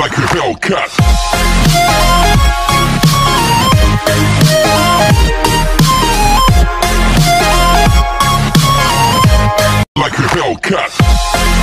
like a Hellcat. Like a Hellcat.